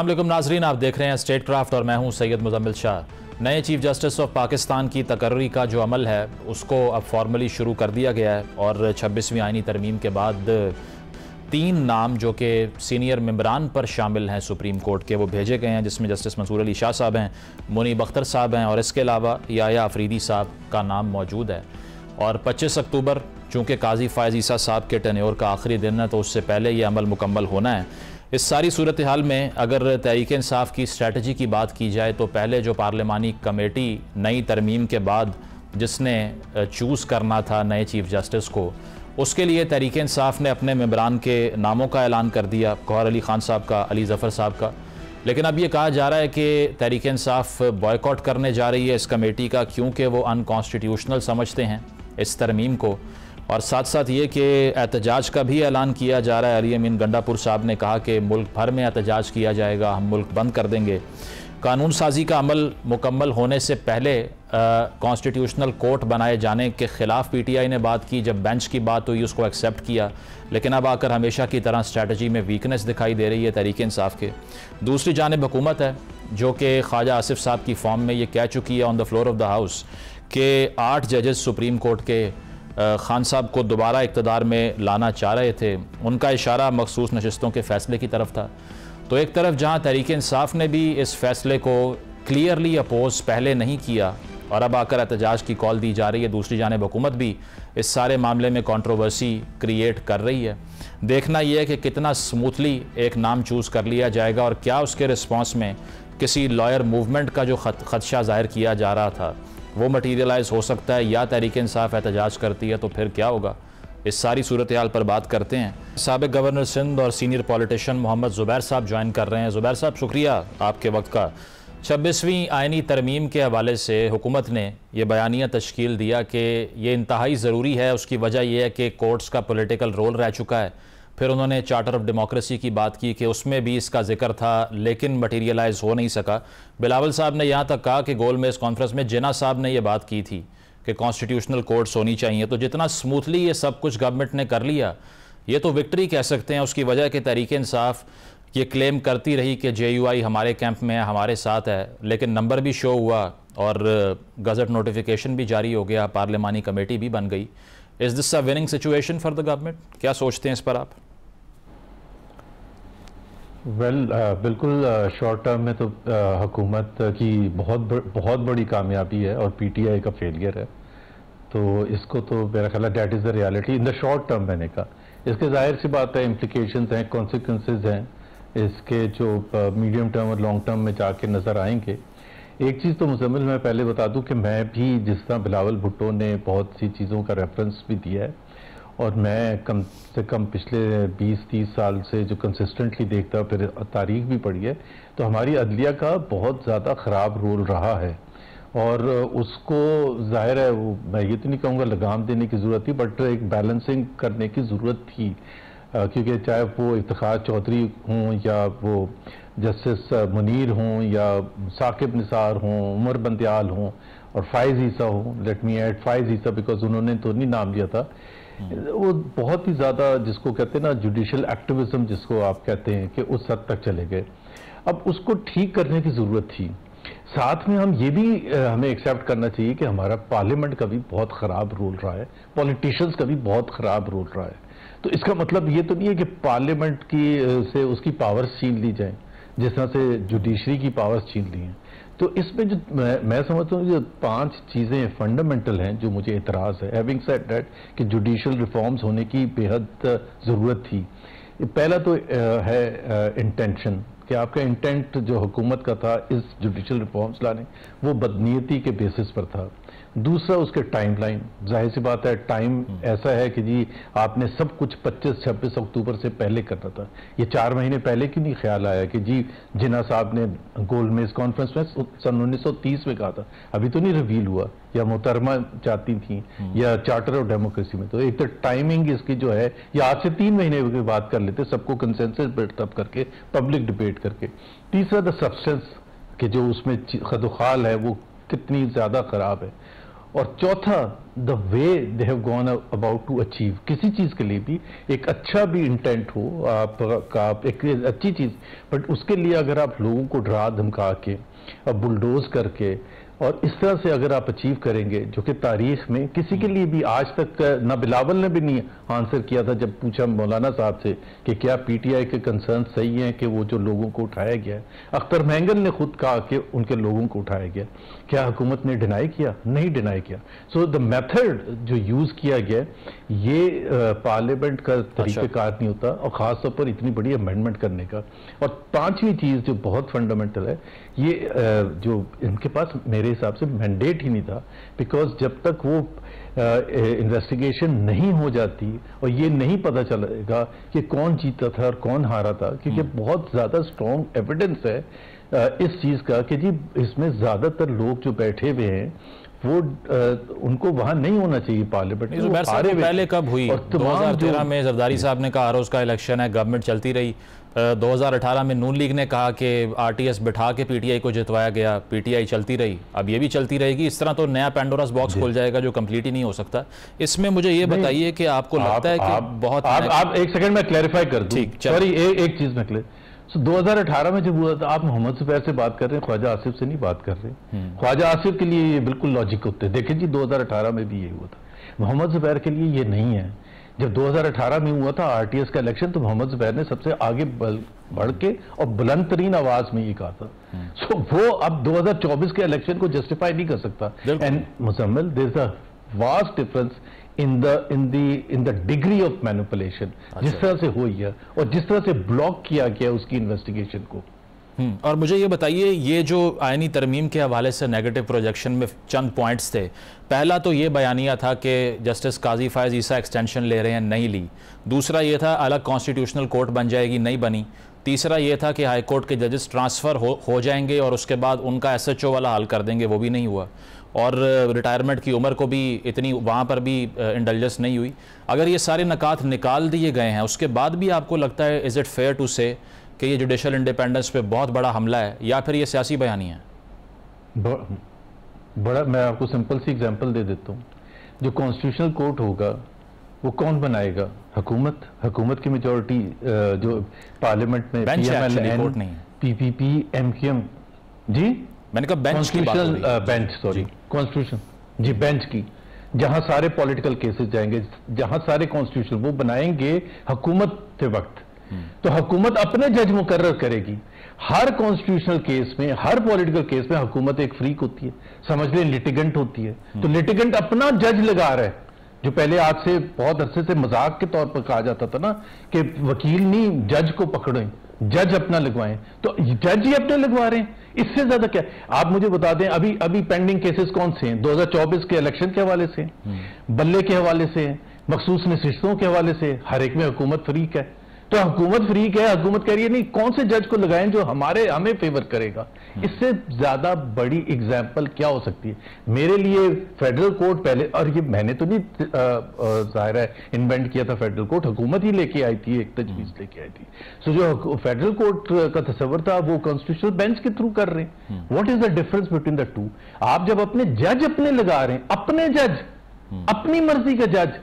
अल्लाम नाजरीन, आप देख रहे हैं स्टेट क्राफ्ट और मैं हूँ सैयद मुजम्मिल शाह। नए चीफ जस्टिस ऑफ़ पाकिस्तान की तकर्री का जो अमल है, उसको अब फॉर्मली शुरू कर दिया गया है और छब्बीसवीं आइनी तरमीम के बाद तीन नाम जो कि सीनियर मम्बरान पर शामिल हैं सुप्रीम कोर्ट के, वो भेजे गए हैं, जिसमें जस्टिस मंसूर अली शाह साहब हैं मुनीब अख्तर साहब हैं और इसके अलावा याया अफरीदी साहब का नाम मौजूद है। और पच्चीस अक्टूबर, चूँकि काजी फ़ायज़ ईसा साहब के टनोर का आखिरी दिन है तो उससे पहले ये अमल मुकम्मल होना है। इस सारी सूरत हाल में अगर तहरीक इंसाफ की स्ट्रेटजी की बात की जाए तो पहले जो पार्लियामानी कमेटी नई तरमीम के बाद जिसने चूज़ करना था नए चीफ जस्टिस को, उसके लिए तहरीक इंसाफ ने अपने मम्बरान के नामों का ऐलान कर दिया गौर अली ख़ान साहब का, अली ज़फ़र साहब का। लेकिन अब ये कहा जा रहा है कि तहरीक इंसाफ बॉयकॉट करने जा रही है इस कमेटी का, क्योंकि वो अनकॉन्स्टिट्यूशनल समझते हैं इस तरमीम को। और साथ साथ ये कि एहतजाज का भी ऐलान किया जा रहा है। अली अमीन गंडापुर साहब ने कहा कि मुल्क भर में एहतजाज किया जाएगा, हम मुल्क बंद कर देंगे। कानून साजी का अमल मुकम्मल होने से पहले कॉन्स्टिट्यूशनल कोर्ट बनाए जाने के ख़िलाफ़ पी टी आई ने बात की, जब बेंच की बात हुई, उसको एक्सेप्ट किया। लेकिन अब आकर हमेशा की तरह स्ट्रेटजी में वीकनेस दिखाई दे रही है तरीके इंसाफ के। दूसरी जानब हुकूमत है, जो कि ख्वाजा आसिफ साहब की फॉर्म में ये कह चुकी है on the floor of the house के आठ जजेस सुप्रीम कोर्ट के खान साहब को दोबारा इकतदार में लाना चाह रहे थे। उनका इशारा मखसूस नशस्तों के फ़ैसले की तरफ़ था। तो एक तरफ़ जहाँ तहरीक इंसाफ ने भी इस फैसले को क्लियरली अपोज पहले नहीं किया और अब आकर एहतजाज की कॉल दी जा रही है, दूसरी जानब हुकूमत भी इस सारे मामले में कंट्रोवर्सी क्रिएट कर रही है। देखना यह है कि कितना स्मूथली एक नाम चूज़ कर लिया जाएगा और क्या उसके रिस्पॉन्स में किसी लॉयर मूवमेंट का जो खदशा ज़ाहिर किया जा रहा था। वो मटीरियलाइज हो सकता है या तहरीक इंसाफ एहतजाज करती है तो फिर क्या होगा? इस सारी सूरत हाल पर बात करते हैं। सबक गवर्नर सिंध और सीनियर पॉलिटिशियन मोहम्मद ज़ुबैर साहब ज्वाइन कर रहे हैं। ज़ुबैर साहब, शुक्रिया आपके वक्त का। छब्बीसवीं आइनी तरमीम के हवाले से हुकूमत ने यह बयानिया तश्कील दिया कि ये इंतहाई ज़रूरी है। उसकी वजह यह है कि कोर्ट्स का पोलिटिकल रोल रह चुका है। फिर उन्होंने चार्टर ऑफ़ डेमोक्रेसी की बात की कि उसमें भी इसका ज़िक्र था, लेकिन मटीरियलाइज हो नहीं सका। बिलावल साहब ने यहाँ तक कहा कि गोल में इस कॉन्फ्रेंस में जिना साहब ने यह बात की थी कि कॉन्स्टिट्यूशनल कोर्ट्स होनी चाहिए। तो जितना स्मूथली ये सब कुछ गवर्नमेंट ने कर लिया, ये तो विक्ट्री कह सकते हैं। उसकी वजह के तरीके इंसाफ ये क्लेम करती रही कि जे यू आई हमारे कैंप में है, हमारे साथ है, लेकिन नंबर भी शो हुआ और गज़ट नोटिफिकेशन भी जारी हो गया, पार्लिमानी कमेटी भी बन गई। Is this a winning situation for the government क्या सोचते हैं इस पर आप? वेल well, uh, बिल्कुल शॉर्ट uh, टर्म में तो uh, हुकूमत uh, की बहुत बहुत बड़ी कामयाबी है और पीटीआई का फेलियर है। तो इसको तो मेरा ख्याल है that is the reality in the short term मैंने कहा। इसके ज़ाहिर सी बात है इम्प्लीकेशन हैं कॉन्सिक्वेंसेज हैं। इसके जो मीडियम टर्म और लॉन्ग टर्म में जाके नज़र आएँगे एक चीज़ तो मुजम्मिल मैं पहले बता दूँ कि मैं भी जिस तरह बिलावल भुट्टो ने बहुत सी चीज़ों का रेफरेंस भी दिया है, और मैं कम से कम पिछले 20-30 साल से जो कंसिस्टेंटली देखता फिर तारीख भी पढ़ी है तो हमारी अदलिया का बहुत ज़्यादा ख़राब रोल रहा है। और उसको ज़ाहिर है वो मैं ये तो नहीं कहूँगा लगाम देने की ज़रूरत थी बट एक बैलेंसिंग करने की ज़रूरत थी। क्योंकि चाहे वो इफ्तार चौधरी हों या वो जस्टिस मुनीर हों या साकिब निसार हों उमर बंदयाल हों और फाइज ईसा हों let me add Faiz Isa because उन्होंने तो नहीं नाम दिया था। वो बहुत ही ज़्यादा जिसको कहते हैं ना जुडिशल एक्टिविज्म जिसको आप कहते हैं कि उस हद तक चले गए। अब उसको ठीक करने की ज़रूरत थी। साथ में हम ये भी हमें एक्सेप्ट करना चाहिए कि हमारा पार्लियामेंट का भी बहुत ख़राब रोल रहा है। पॉलिटिशियंस का भी बहुत ख़राब रोल रहा है। तो इसका मतलब ये तो नहीं है कि पार्लियामेंट की से उसकी पावर्स छीन ली जाए जिस तरह से जुडिशरी की पावर्स छीन ली हैं। तो इसमें जो मैं, मैं समझता हूँ जो पाँच चीज़ें फंडामेंटल हैं जो मुझे इतराज़ है। हैविंग सेड डेट कि जुडिशल रिफॉर्म्स होने की बेहद ज़रूरत थी। पहला तो है इंटेंशन कि आपका इंटेंट जो हुकूमत का था इस जुडिशल रिफॉर्म्स लाने वो बदनीयती के बेसिस पर था। दूसरा उसके टाइम लाइन ज़ाहिर सी बात है टाइम हम्म। ऐसा है कि जी आपने सब कुछ 25-26 अक्टूबर से पहले करना था। ये चार महीने पहले क्यों नहीं ख्याल आया कि जी जिना साहब ने गोल्ड मेज कॉन्फ्रेंस में सन 1930 में कहा था। अभी तो नहीं रिवील हुआ या मोहतरमा चाहती थी हम्म। या चार्टर ऑफ़ डेमोक्रेसी में। तो एक तो टाइमिंग इसकी जो है या आज से तीन महीने की बात कर लेते सबको कंसेंसस बिल्टअप करके पब्लिक डिबेट करके। तीसरा द सब्सटेंस कि जो उसमें खदोखाल है वो कितनी ज़्यादा ख़राब है। और चौथा the way they have gone about to achieve किसी चीज़ के लिए भी एक अच्छा भी इंटेंट हो, आप, का एक अच्छी चीज़ बट उसके लिए अगर आप लोगों को डरा धमका के और बुलडोज करके और इस तरह से अगर आप अचीव करेंगे जो कि तारीख में किसी के लिए भी आज तक ना बिलावल ने भी नहीं आंसर किया था जब पूछा मौलाना साहब से कि क्या पीटीआई के कंसर्न सही हैं कि वो जो लोगों को उठाया गया है? अख्तर महंगल ने खुद कहा कि उनके लोगों को उठाया गया क्या हुकूमत ने डिनाई किया? नहीं डिनाई किया। सो द मेथड जो यूज़ किया गया ये पार्लियामेंट का तरीक़ेकार अच्छा। नहीं होता और खासतौर पर इतनी बड़ी अमेंडमेंट करने का। और पांचवी चीज़ जो बहुत फंडामेंटल है ये जो इनके पास मेरे हिसाब से मैंडेट ही नहीं था बिकॉज़ जब तक वो इन्वेस्टिगेशन uh, नहीं हो जाती और ये नहीं पता चलेगा कि कौन जीता था और कौन हारा था क्योंकि हम्म। बहुत ज़्यादा स्ट्रॉन्ग एविडेंस है इस चीज़ का कि जी इसमें ज़्यादातर लोग जो बैठे हुए हैं वो आ, उनको वहाँ नहीं होना चाहिए पार्लियामेंट। में पहले कब हुई? दो हज़ार तेरह में जरदारी साहब ने कहा रोज का इलेक्शन है गवर्नमेंट चलती रही। 2018 में नून लीग ने कहा कि आरटीएस बिठा के पीटीआई को जितवाया गया पीटीआई चलती रही। अब ये भी चलती रहेगी। इस तरह तो नया पेंडोरस बॉक्स खोल जाएगा जो कंप्लीट ही नहीं हो सकता। इसमें मुझे ये बताइए कि आपको लगता है कि बहुत आप एक सेकंड में क्लैरिफाई कर दूँ। सॉरी एक चीज़ में सो 2018 में जब हुआ था आप मोहम्मद सुफैर से बात कर रहे हैं ख्वाजा आसिफ से नहीं बात कर रहे हम्म। ख्वाजा आसिफ के लिए ये बिल्कुल लॉजिक होते हैं। देखें जी 2018 में भी ये हुआ था। मोहम्मद जुबैर के लिए ये नहीं है। जब 2018 में हुआ था आरटीएस का इलेक्शन तो मोहम्मद जुबैर ने सबसे आगे बढ़ के और बुलंद तरीन आवाज़ में ये कहा था। सो हम्म। so, वो अब 2024 के इलेक्शन को जस्टिफाई नहीं कर सकता। And Muzammil there a vast difference in the in the in the degree of manipulation जिस तरह से हुई है और जिस तरह से ब्लॉक किया गया उसकी इन्वेस्टिगेशन को। हम्म, और मुझे ये बताइए ये जो आयनी तरमीम के हवाले से नेगेटिव प्रोजेक्शन में चंद पॉइंट्स थे पहला तो ये बयानिया था कि जस्टिस काजी फायज ईसा एक्सटेंशन ले रहे हैं नहीं ली। दूसरा ये था अलग कॉन्स्टिट्यूशनल कोर्ट बन जाएगी नहीं बनी। तीसरा ये था कि हाई कोर्ट के जजेस ट्रांसफ़र हो हो जाएँगे और उसके बाद उनका एस एच ओ वाला हल कर देंगे वो भी नहीं हुआ। और रिटायरमेंट की उम्र को भी इतनी वहाँ पर भी इंडल्जेंस नहीं हुई। अगर ये सारे नकात निकाल दिए गए हैं उसके बाद भी आपको लगता है इज़ इट फेयर टू से कि ये जुडिशल इंडिपेंडेंस पे बहुत बड़ा हमला है या फिर ये सियासी बयानी है? बड़ा मैं आपको सिंपल सी एग्जांपल दे देता हूँ। जो कॉन्स्टिट्यूशनल कोर्ट होगा वो कौन बनाएगा? हुकूमत? हुकूमत की मेजोरिटी जो पार्लियामेंट में पीएमएलएन पीपीपी एमक्यूएम जी? मैंने कहा बेंच की बात bench sorry constitution ji. Bench की. जहाँ सारे पॉलिटिकल केसेस जाएँगे जहाँ सारे कॉन्स्टिट्यूशन वो बनाएँगे हुकूमत के वक्त। तो हुकूमत अपने जज मुकर करेगी। हर कॉन्स्टिट्यूशनल केस में हर पॉलिटिकल केस में हुकूमत एक फ्रीक होती है। समझ लें लिटिगेंट होती है। तो लिटिगेंट अपना जज लगा रहा है। जो पहले आज से बहुत अरसे से मज़ाक के तौर पर कहा जाता था ना कि वकील नहीं जज को पकड़े। जज अपना लगवाएँ। तो जज ही अपने लगवा रहे हैं। इससे ज़्यादा क्या? आप मुझे बता दें अभी अभी पेंडिंग केसेस कौन से हैं? 2024 के इलेक्शन के हवाले से हम्म। बल्ले के हवाले से मखसूस नशिस्तों के हवाले से हर एक में हुकूमत फरीक है। तो हुकूमत फ्रीक है हुकूमत कह रही है नहीं कौन से जज को लगाएँ जो हमारे हमें फेवर करेगा? इससे ज़्यादा बड़ी एग्ज़ाम्पल क्या हो सकती है? मेरे लिए फेडरल कोर्ट पहले और ये मैंने तो नहीं ज़ाहिर है इन्वेंट किया था फेडरल कोर्ट हुकूमत ही लेके आई थी एक तजवीज हम्म। लेके आई थी। सो so, जो फेडरल कोर्ट का तस्वर था वो कॉन्स्टिट्यूशनल बेंच के थ्रू कर रहे हैं। What is the difference between the two आप जब अपने जज अपने लगा रहे हैं अपने जज हम्म। अपनी मर्ज़ी का जज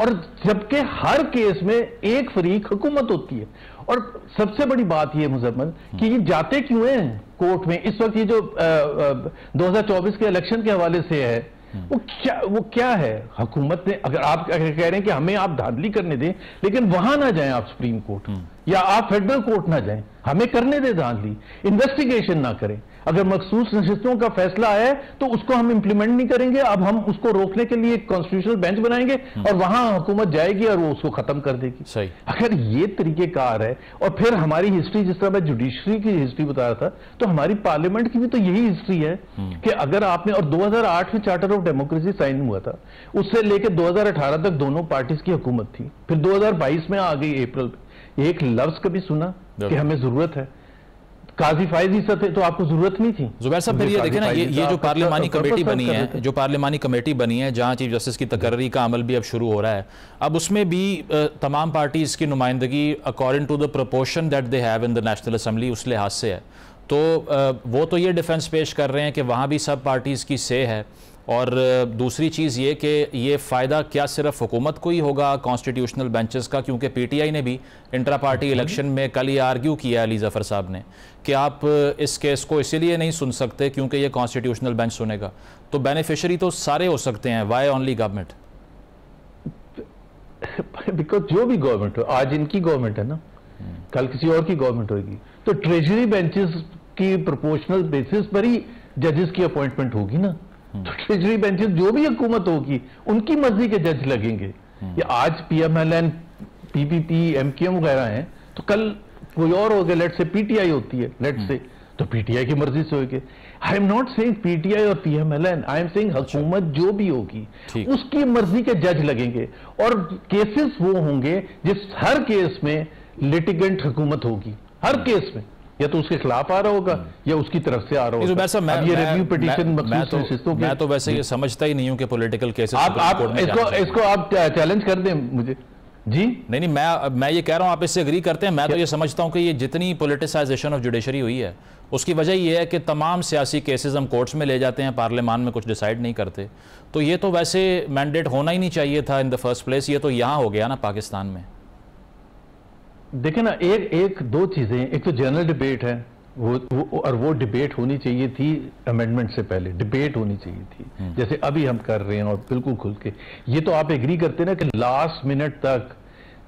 और जबकि हर केस में एक फरीक हुकूमत होती है। और सबसे बड़ी बात यह मुजम्मल कि ये जाते क्यों हैं? कोर्ट में। इस वक्त ये जो दो आ, 2024 के इलेक्शन के हवाले से है वो क्या वो क्या है? हुकूमत ने अगर आप कह रहे हैं कि हमें आप धांधली करने दें लेकिन वहाँ ना जाएँ आप सुप्रीम कोर्ट। हम्म। या आप फेडरल कोर्ट ना जाएँ हमें करने दें धांधली इन्वेस्टिगेशन ना करें। अगर मखसूस नशिस्तों का फैसला है तो उसको हम इंप्लीमेंट नहीं करेंगे अब हम उसको रोकने के लिए एक कॉन्स्टिट्यूशनल बेंच बनाएँगे हम्म। और वहाँ हुकूमत जाएगी और वो उसको खत्म कर देगी। सही। अगर ये तरीकेकार है और फिर हमारी हिस्ट्री जिस तरह मैं जुडिशरी की हिस्ट्री बता रहा था तो हमारी पार्लियामेंट की भी तो यही हिस्ट्री है हम्म। कि अगर आपने और 2008 में चार्टर ऑफ़ डेमोक्रेसी साइन हुआ था उससे लेकर 2018 तक दोनों पार्टीज़ की हुकूमत थी। फिर 2022 में आ गई अप्रैल एक लफ्ज कभी सुना कि हमें ज़रूरत है? काजी फायजी थे तो आपको ज़रूरत नहीं थी? जुबैर साहब फिर ये देखें ना ये ये जो पार्लियामानी कमेटी बनी है जो पार्लियामानी कमेटी बनी है जहाँ चीफ जस्टिस की तकर्री का अमल भी अब शुरू हो रहा है। अब उसमें भी तमाम पार्टीज़ की नुमाइंदगी according to the proportion that they have in the national assembly उस लिहाज से है। तो वो तो ये डिफेंस पेश कर रहे हैं कि वहाँ भी सब पार्टीज़ की से है। और दूसरी चीज़ ये कि ये फ़ायदा क्या सिर्फ़ हुकूमत को ही होगा कॉन्स्टिट्यूशनल बेंचेस का क्योंकि पीटीआई ने भी इंट्रा पार्टी इलेक्शन में कल ये आर्ग्यू किया अली जफ़र साहब ने कि आप इस केस को इसीलिए नहीं सुन सकते क्योंकि ये कॉन्स्टिट्यूशनल बेंच सुनेगा। तो बेनिफिशरी तो सारे हो सकते हैं वाई ओनली गवर्नमेंट बिकॉज़ जो भी गवर्नमेंट हो आज इनकी गवर्नमेंट है ना कल किसी और की गवर्नमेंट होगी। तो ट्रेजरी बेंचेस की प्रोपोर्शनल बेसिस पर ही जजेस की अपॉइंटमेंट होगी ना। तो ट्रेजरी बेंचेस जो भी हुकूमत होगी उनकी मर्ज़ी के जज लगेंगे। या आज पीएमएलएन पीपीपी एमकेएम वगैरह हैं तो कल कोई और हो गया लेट से पीटीआई होती है लेट से तो पीटीआई की मर्ज़ी से होगी। I am not saying PTI और पीएमएलएन आई एम सेइंग हुकूमत जो भी होगी उसकी मर्ज़ी के जज लगेंगे। और केसेस वो होंगे जिस हर केस में लिटिगेंट हुकूमत होगी हर केस में। या तो उसके खिलाफ आ रहा होगा। या उसकी तरफ़ से आ रहा होगा। साहब मैं, ये रिव्यू पिटीशन मैं, तो, तो मैं तो वैसे ये समझता ही नहीं हूँ कि पॉलिटिकल केसेस आप आप इसको इसको आप चैलेंज कर दें मुझे। जी? नहीं नहीं मैं मैं ये कह रहा हूँ आप इससे एग्री करते हैं। मैं तो ये समझता हूँ कि ये जितनी पोलिटिसाइजेशन ऑफ़ जुडिशरी हुई है उसकी वजह ये है कि तमाम सियासी केसेस हम कोर्ट्स में ले जाते हैं पार्लियामान में कुछ डिसाइड नहीं करते। तो ये तो वैसे मैंडेट होना ही नहीं चाहिए था इन द फ़र्स्ट प्लेस ये तो यहाँ हो गया ना पाकिस्तान में। देखें ना एक एक दो चीज़ें एक तो जनरल डिबेट है वो, वो और वो डिबेट होनी चाहिए थी अमेंडमेंट से पहले। डिबेट होनी चाहिए थी। हम्म। जैसे अभी हम कर रहे हैं और बिल्कुल खुल के। ये तो आप एग्री करते ना कि लास्ट मिनट तक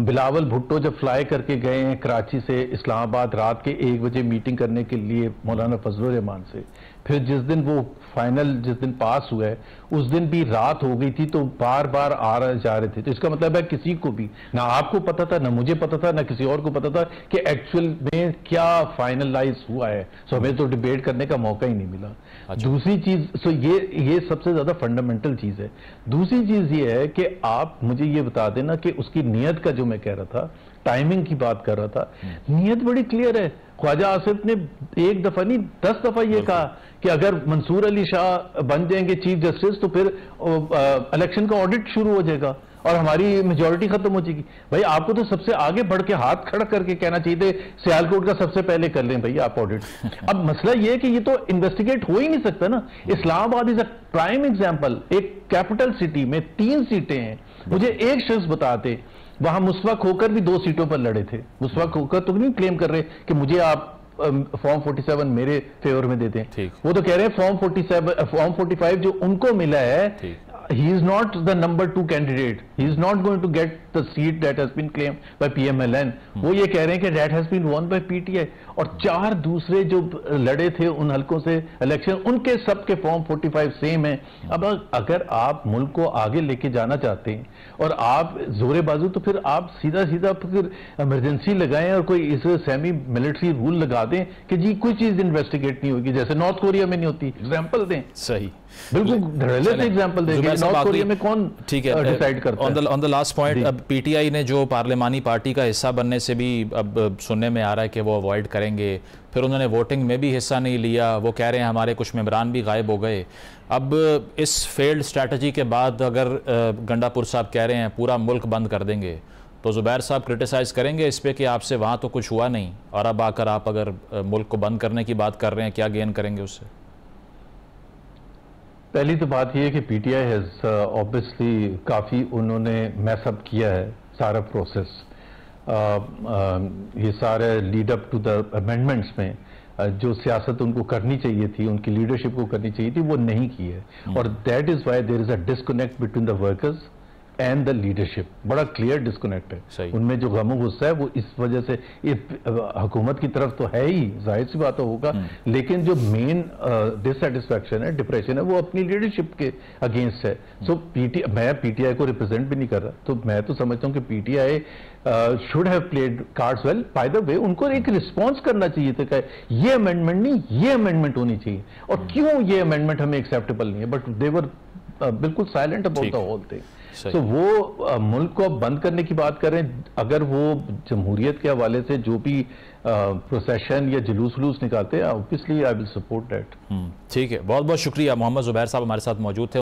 बिलावल भुट्टो जब फ्लाई करके गए हैं कराची से इस्लामाबाद रात के एक बजे मीटिंग करने के लिए मौलाना फजल रहमान से फिर जिस दिन वो फाइनल जिस दिन पास हुआ है उस दिन भी रात हो गई थी तो बार बार आ रहे जा रहे थे। तो इसका मतलब है किसी को भी ना आपको पता था ना मुझे पता था ना किसी और को पता था कि एक्चुअल में क्या फाइनलाइज हुआ है। सो हमें तो डिबेट करने का मौका ही नहीं मिला। अच्छा। दूसरी चीज़ सो ये ये सबसे ज़्यादा फंडामेंटल चीज़ है। दूसरी चीज़ ये है कि आप मुझे ये बता देना कि उसकी नीयत का जो मैं कह रहा था टाइमिंग की बात कर रहा था। नीयत बड़ी क्लियर है। ख्वाजा आसिफ ने एक दफ़ा नहीं दस दफ़ा ये कहा कि अगर मंसूर अली शाह बन जाएँगे चीफ जस्टिस तो फिर इलेक्शन का ऑडिट शुरू हो जाएगा और हमारी मेजोरिटी खत्म हो जाएगी। भाई आपको तो सबसे आगे बढ़ के हाथ खड़ा करके कहना चाहिए सियालकोट का सबसे पहले कर लें भाई आप ऑडिट अब मसला ये है कि ये तो इन्वेस्टिगेट हो ही नहीं सकता ना। Islamabad is a prime example एक कैपिटल सिटी में तीन सीटें हैं। मुझे एक शख्स बताते वहाँ मुस्वक होकर भी दो सीटों पर लड़े थे। मुस्वक होकर तो नहीं क्लेम कर रहे कि मुझे आप फॉर्म 47 मेरे फेवर में देते हैं। वो तो कह रहे हैं फॉर्म 47 फॉर्म 45 जो उनको मिला है he is not the number two candidate he is not going to get seat that has been claimed by PMLN. Hmm. वो ये कह रहे हैं कि that has been won by PTI. और चार दूसरे जो लड़े थे उन हलकों से इलेक्शन उनके सबके फॉर्म 45 सेम है. अब अगर आप मुल्क को आगे लेके जाना चाहते हैं और आप जोरे बाजू तो फिर आप सीधा सीधा फिर इमरजेंसी लगाएँ और कोई इस सेमी मिलिट्री रूल लगा दें कि जी कोई चीज़ इन्वेस्टिगेट नहीं होगी जैसे नॉर्थ कोरिया में नहीं होती एग्ज़ाम्पल दें सही बिल्कुल धड़ल्ले से एग्जांपल देंगे नॉर्थ कोरिया में कौन ठीक है डिसाइड करता है ऑन द लास्ट पॉइंट अब पीटीआई ने जो पार्लियामानी पार्टी का हिस्सा बनने से भी अब सुनने में आ रहा है कि वो अवॉइड करेंगे। फिर उन्होंने वोटिंग में भी हिस्सा नहीं लिया। वो कह रहे हैं हमारे कुछ मेम्बरान भी गायब हो गए। अब इस फेल्ड स्ट्रैटेजी के बाद अगर गंडापुर साहब कह रहे हैं, पूरा मुल्क बंद कर देंगे तो ज़ुबैर साहब क्रिटिसाइज़ करेंगे इस पर कि आपसे वहाँ तो कुछ हुआ नहीं। और अब आकर आप अगर मुल्क को बंद करने की बात कर रहे हैं, क्या गेन करेंगे उससे? पहली तो बात यह है कि पीटीआई हैज़ ऑब्वियसली काफ़ी उन्होंने मैसअप किया है सारा प्रोसेस आ, आ, ये सारे lead up to the amendments में uh, जो सियासत उनको करनी चाहिए थी उनकी लीडरशिप को करनी चाहिए थी वो नहीं की है hmm. और that is why there is a disconnect between the workers and the leadership बड़ा क्लियर डिस्कनेक्ट है। उनमें जो गमो गुस्सा है वो इस वजह से हुकूमत की तरफ़ तो है ही ज़ाहिर सी बात तो होगा। हम्म। लेकिन जो मेन डिससेटिस्फैक्शन है डिप्रेशन है वो अपनी लीडरशिप के अगेंस्ट है। सो पीटी मैं पीटीआई को रिप्रेजेंट भी नहीं कर रहा। तो मैं तो समझता हूँ कि PTI should have played cards well by the way उनको एक रिस्पॉन्स करना चाहिए था ये अमेंडमेंट नहीं ये अमेंडमेंट होनी चाहिए। और हम्म। क्यों ये अमेंडमेंट हमें एक्सेप्टेबल नहीं है? बट देवर बिल्कुल silent about the whole thing तो वो मुल्क को बंद करने की बात करें अगर वो जमहूरियत के हवाले से जो भी प्रोसेशन या जुलूस वलूस निकालते हैं obviously I will support that ठीक है। बहुत बहुत शुक्रिया। मोहम्मद जुबैर साहब हमारे साथ मौजूद थे।